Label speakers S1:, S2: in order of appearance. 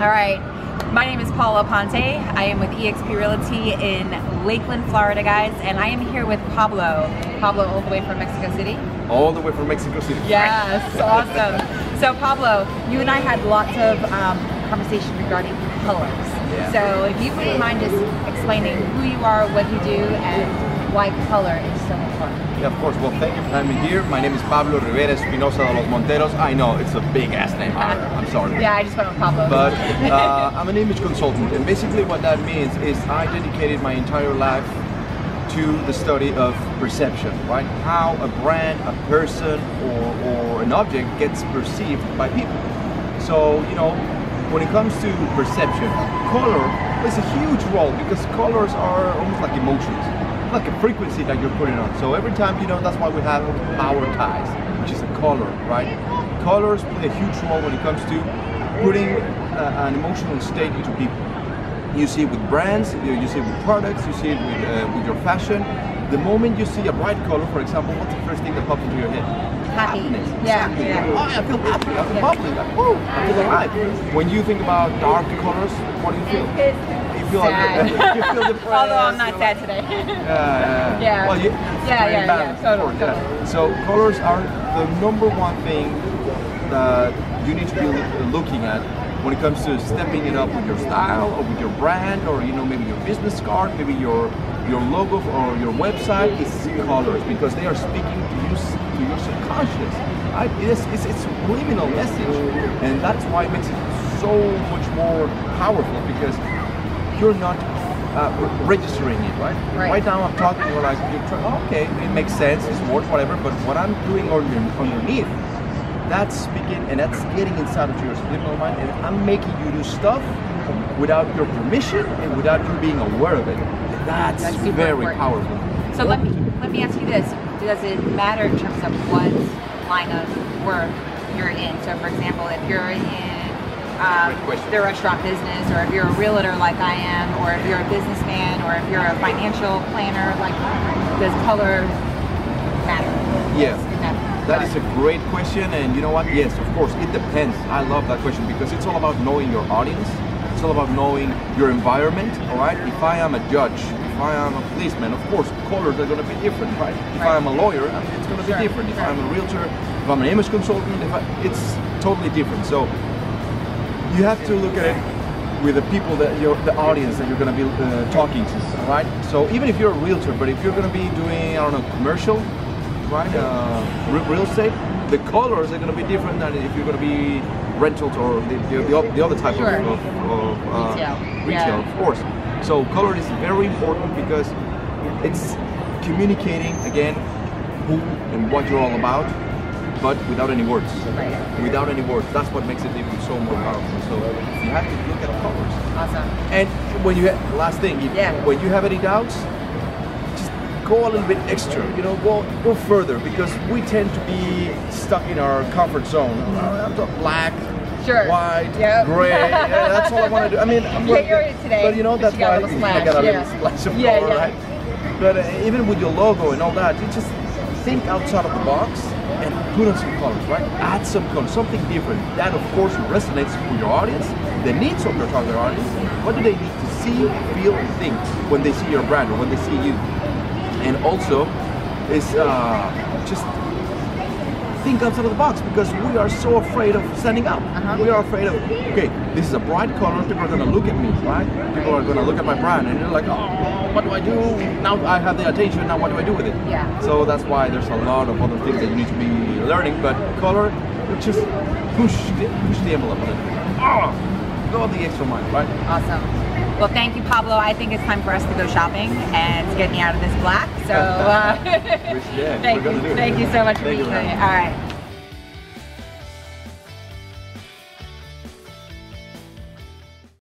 S1: All right. My name is Paula Aponte. I am with eXp Realty in Lakeland, Florida, guys, and I am here with Pablo. Pablo, all the way from Mexico City.
S2: All the way from Mexico City.
S1: Yes, awesome. So, Pablo, you and I had lots of um, conversation regarding colors.
S2: Yeah.
S1: So, if you wouldn't mind just explaining who you are, what you do, and why color is so important.
S2: Yeah, of course. Well, thank you for having me here. My name is Pablo Rivera Espinosa de los Monteros. I know it's a big ass name. I'm sorry.
S1: Yeah, I just went with Pablo.
S2: But uh, I'm an image consultant, and basically what that means is I dedicated my entire life to the study of perception, right? How a brand, a person, or, or an object gets perceived by people. So, you know, when it comes to perception, color plays a huge role because colors are almost like emotions like a frequency that you're putting on. So every time, you know, that's why we have power ties, which is a color, right? Colors play a huge role when it comes to putting uh, an emotional state into people. You see it with brands, you, see it with products, you see it with, uh, with your fashion. The moment you see a bright color, for example, what's the first thing that pops into your head?
S1: Happy.
S2: Happiness.
S1: Yeah,
S2: Exactly.
S1: yeah.
S2: Oh, I feel happy, I feel bubbly, like, woo, I feel alive. When you think about dark colors, what do you feel? Feel
S1: Sad.
S2: you feel depressed.
S1: Although I'm not sad today.
S2: Yeah, yeah.
S1: Yeah.
S2: Well, you,
S1: Yeah, yeah, yeah, totally,
S2: course, yeah. So colors are the number one thing that you need to be loo- looking at when it comes to stepping it up with your style or with your brand or you know maybe your business card, maybe your your logo or your website is colors because they are speaking to you to your subconscious. Right? It's, it's, it's a subliminal message, and that's why it makes it so much more powerful because you're not uh, registering it, right?
S1: Right.
S2: now I'm talking, to you're like, you're trying, oh, okay, it makes sense, it's worth whatever, but what I'm doing under, underneath, that's speaking and that's getting inside of your subliminal mind, and I'm making you do stuff without your permission and without you being aware of it. That's,
S1: That's
S2: very
S1: important.
S2: powerful.
S1: So let me let me ask you this: Does it matter in terms of what line of work you're in? So, for example, if you're in um, the restaurant business, or if you're a realtor like I am, or if you're a businessman, or if you're a financial planner, like does color matter?
S2: Yeah.
S1: Does it matter?
S2: That is a great question, and you know what? Yes, of course, it depends. I love that question because it's all about knowing your audience. It's all about knowing your environment. All right. If I am a judge, if I am a policeman, of course, colors are going to be different, right? If I am a lawyer, I mean, it's going to be
S1: Sure,
S2: different. If
S1: sure.
S2: I'm a realtor, if I'm an image consultant, if I, it's totally different. So you have to look at it with the people that your the audience that you're going to be uh, talking to, right? So even if you're a realtor, but if you're going to be doing I don't know commercial, right, uh, re- real estate, the colors are going to be different than if you're going to be rentals or the, the, the, the other type
S1: Sure.
S2: of, of, of uh,
S1: Retail.
S2: retail,
S1: Yeah.
S2: of course. So color is very important because it's communicating again who and what you're all about, but without any words
S1: Right.
S2: without any words. That's what makes it even so more powerful. So you have to look at colors.
S1: Awesome.
S2: And when you ha- last thing, if,
S1: Yeah.
S2: when you have any doubts, just go a little bit extra. You know, go go further because we tend to be stuck in our comfort zone. Uh, I'm talking black.
S1: Sure.
S2: White,
S1: Yep.
S2: gray, yeah, that's all I want to do. I mean, I'm
S1: you're it today,
S2: But you know, that's why I got a little
S1: yeah.
S2: splash of
S1: Yeah,
S2: color,
S1: yeah.
S2: right? But uh, even with your logo and all that, you just think outside of the box and put on some colors, right? Add some colors, something different. That, of course, resonates with your audience, the needs of your target audience. What do they need to see, feel, and think when they see your brand or when they see you? And also, is uh, just think outside of the box because we are so afraid of standing out.
S1: Uh-huh.
S2: We are afraid of, okay, this is a bright color, people are gonna look at me, right? People are gonna look at my brand and they're like, oh, what do I do? Now I have the attention, now what do I do with it?
S1: Yeah.
S2: So that's why there's a lot of other things that you need to be learning, but color, just push the, push the envelope a little bit. Oh, go the extra mile, right?
S1: Awesome. Well, thank you, Pablo. I think it's time for us to go shopping and to get me out of this black. So, uh, thank you. Thank you so much for
S2: Thank
S1: being here. All right.